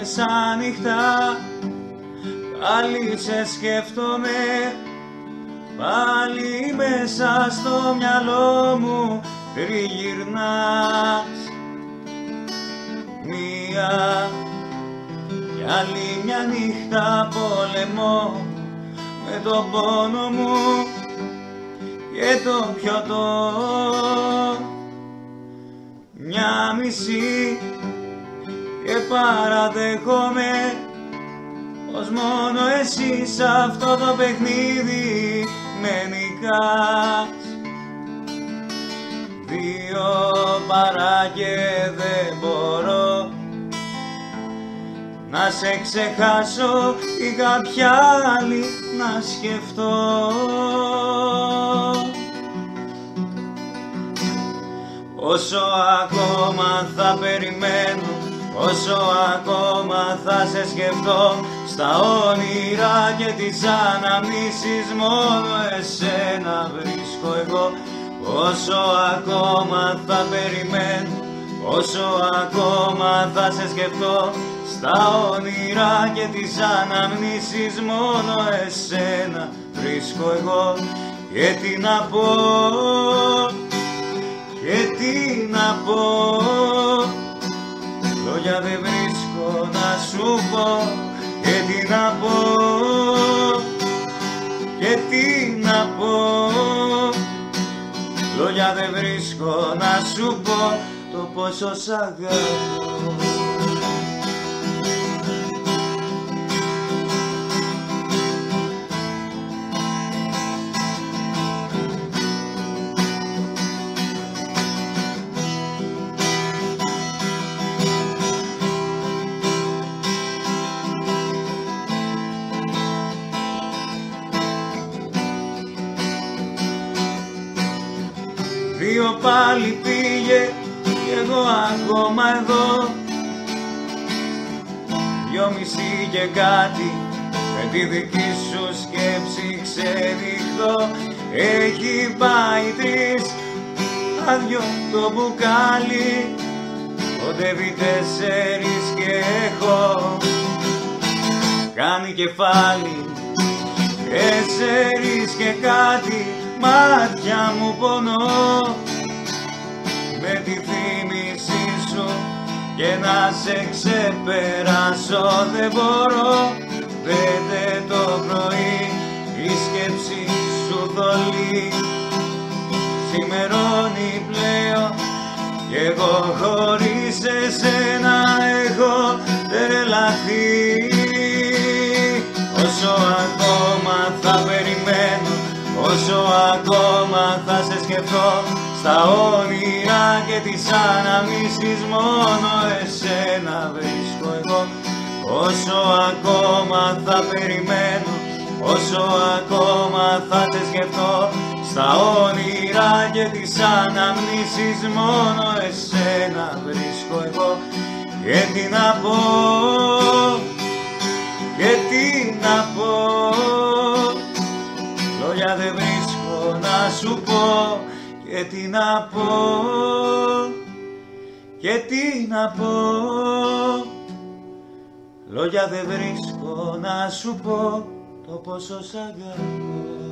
μεσάνυχτα πάλι σε σκέφτομαι. Πάλι μέσα στο μυαλό μου τριγυρνάς. Μία κι άλλη μια νύχτα πολεμώ με τον πόνο μου και το πιωτό. Μια μισή και παραδέχομαι πως μόνο εσύ σ' αυτό το παιχνίδι με νικάς. Δύο παρά και δεν μπορώ να σε ξεχάσω ή κάποια άλλη να σκεφτώ. Όσο ακόμα θα περιμένω, όσο ακόμα θα σε σκεφτώ Στα όνειρα και τις αναμνήσεις μόνο εσένα βρίσκω εγώ. Όσο ακόμα θα περιμένω, όσο ακόμα θα σε σκεφτώ Στα όνειρα και τις αναμνήσεις μόνο εσένα βρίσκω εγώ. Και τι να πω και τι να πω Λόγια δεν βρίσκω να σου πω Και τι να πω. Και τι να πω. Λόγια δεν βρίσκω να σου πω Το πόσο σ' αγαπώ Δύο πάλι πήγε κι εγώ ακόμα εδώ. Δυο μισή και κάτι με τη δική σου σκέψη ξεδειχτώ. Έχει πάει τρεις άδειο το μπουκάλι. Κοντεύει τέσσερις και έχω. Κάνει κεφάλι Τέσσερις και κάτι μάτια μου πονώ. Με τη θύμησή σου και να σε ξεπεράσω δεν μπορώ. Πέντε το πρωί η σκέψη σου θολεί. Σημερώνει πλέον κι εγώ χωρίς εσένα έχω τρελαθεί. Όσο ακόμα θα περιμένω Όσο ακόμα θα σε σκεφτώ στα όνειρα και τις αναμνήσεις μόνο εσένα βρίσκω εγώ. Όσο ακόμα θα περιμένω, όσο ακόμα θα σε σκεφτώ στα όνειρα και τις αναμνήσεις μόνο εσένα βρίσκω εγώ. Και τι να πω, και τι να πω λόγια δεν βρίσκω να σου πω και τι να πω. Και τι να πω. Λόγια δεν βρίσκω να σου πω το πόσο σ' αγαπώ